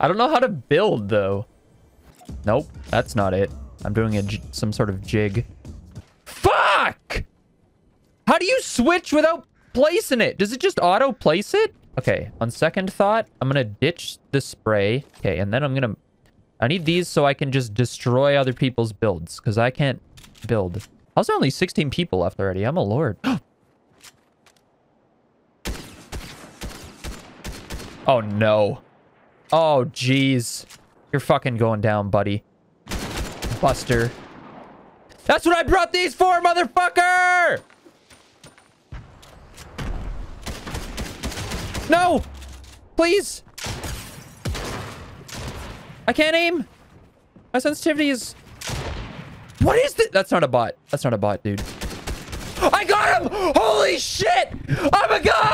I don't know how to build, though. Nope, that's not it. I'm doing some sort of jig. Fuck! How do you switch without placing it? Does it just auto place it? Okay, on second thought, I'm gonna ditch the spray. Okay, and then I'm gonna... I need these so I can just destroy other people's builds, because I can't build. How's there only 16 people left already? I'm a lord. oh, no. Oh, jeez. You're fucking going down, buddy. Buster. That's what I brought these for, motherfucker! No! Please! I can't aim! My sensitivity is... What is this? That's not a bot. That's not a bot, dude. I got him! Holy shit! I'm a god!